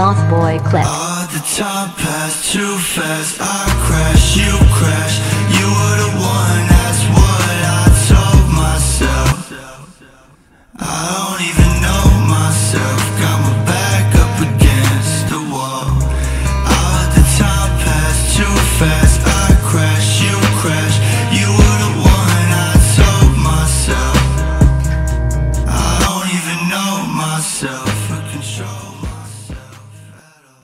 GothBoiClique. Oh, the time passed too fast. I crash, you crash. You were the one, that's what I told myself. I don't even know myself. Got my back up against the wall. Oh, the time passed too fast. I crash, you crash. You were the one I told myself. I don't even know myself.